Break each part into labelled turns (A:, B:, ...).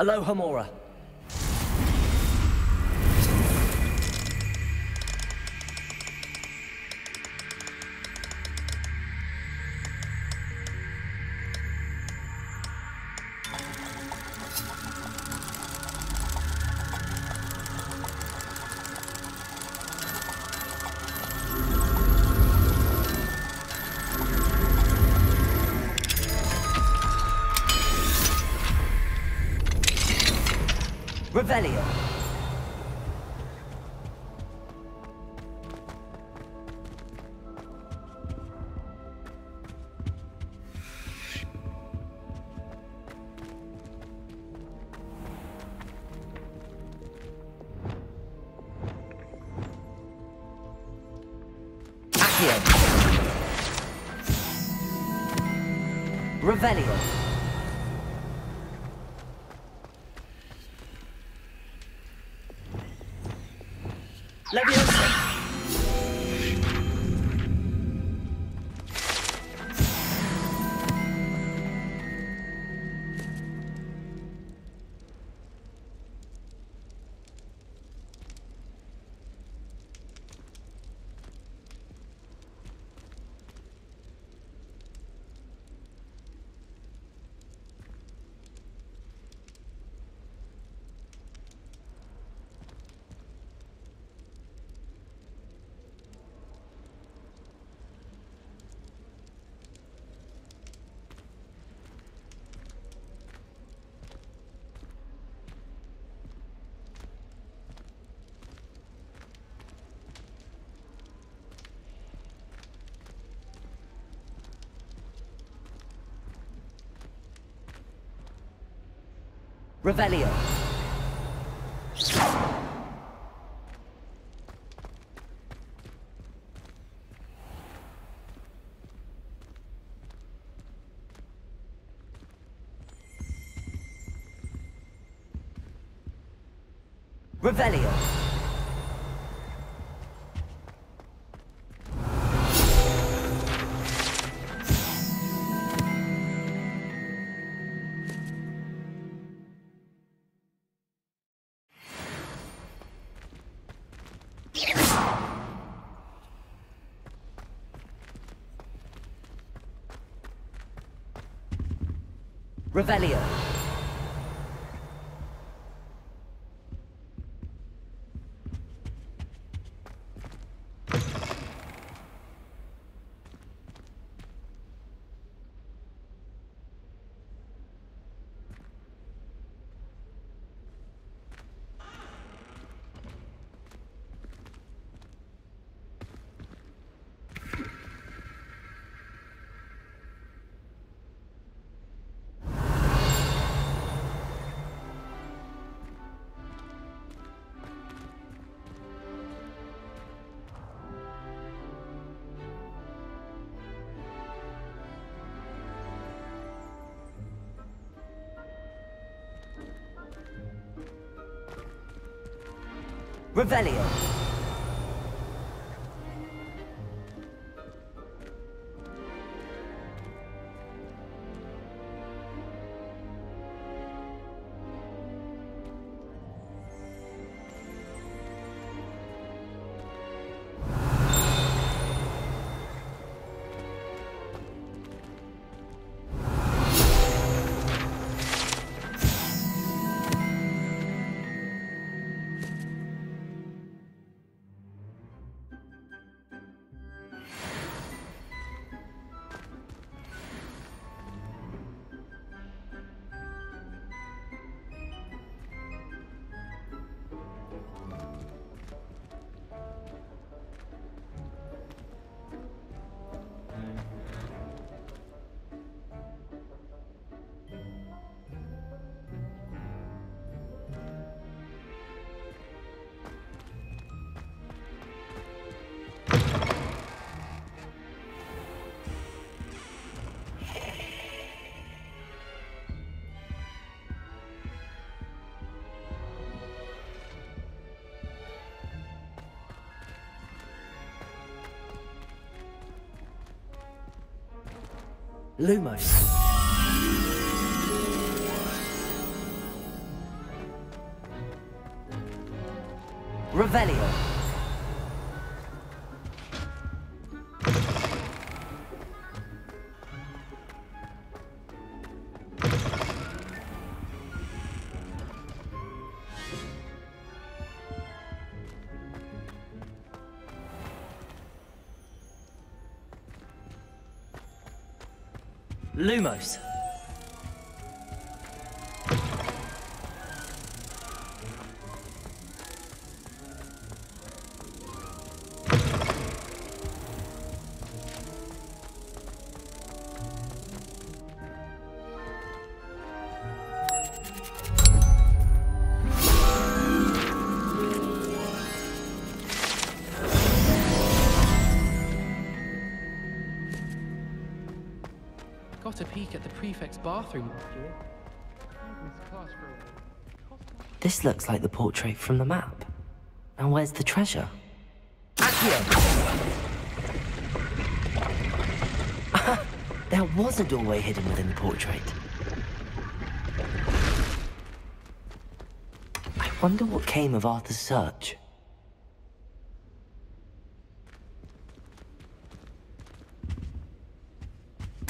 A: Alohomora. Revelio. Revelio. Revelio. Revelio. Revelio. Revelio. Lumos. Revelio. Lumos.
B: A peek at the prefect's bathroom.
C: This looks like the portrait from the map. And where's the treasure?
A: Accio.
C: There was a doorway hidden within the portrait. I wonder what came of Arthur's search.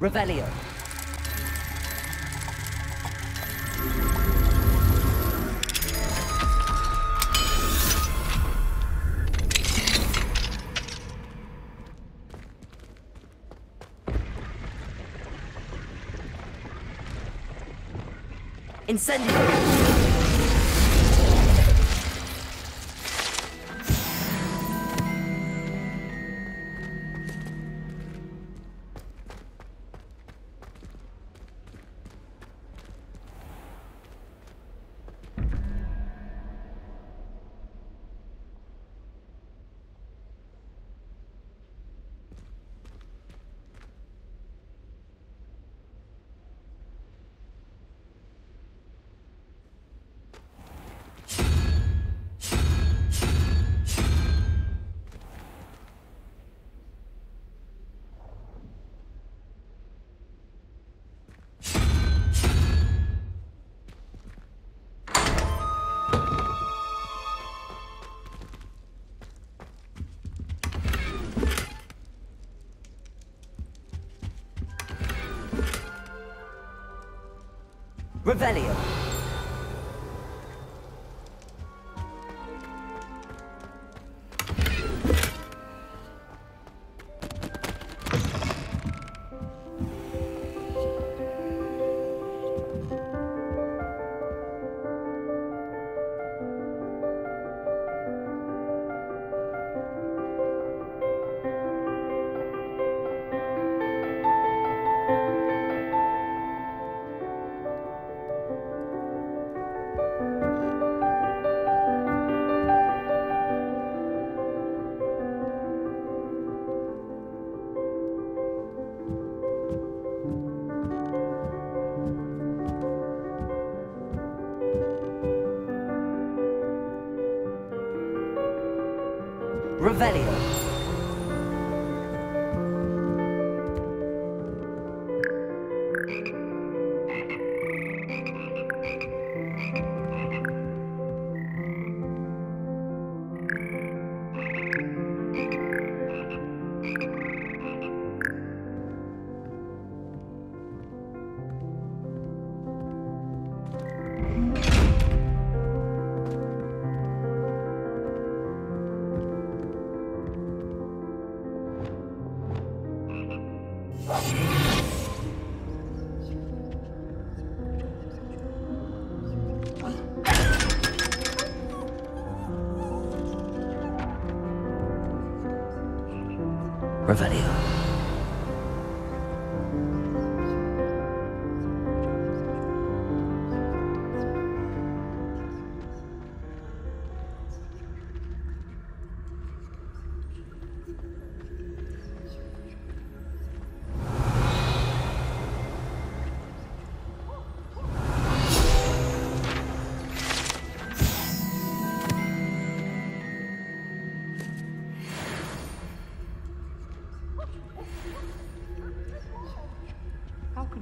A: Revelio. Incendio. Revelio. Revelio.
C: Revelio.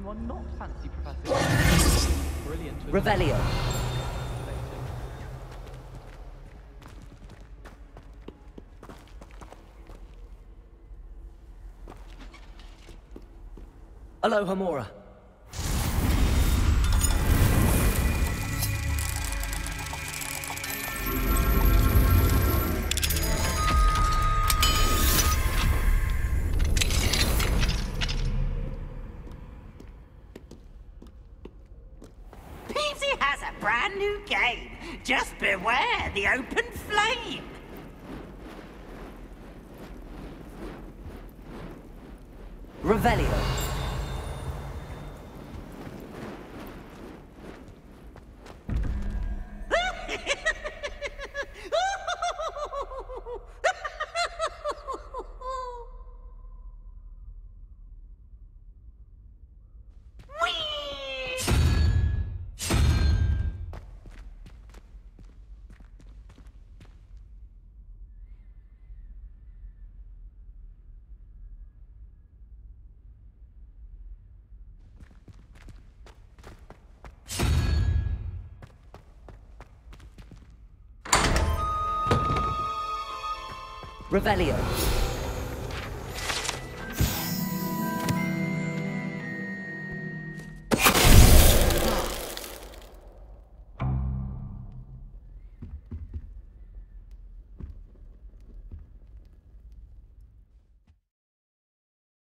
B: anyone not fancy Professor? Brilliant.
A: Revelio. Alohomora.
D: Game. Just beware the open flame.
A: Revelio. Revelio.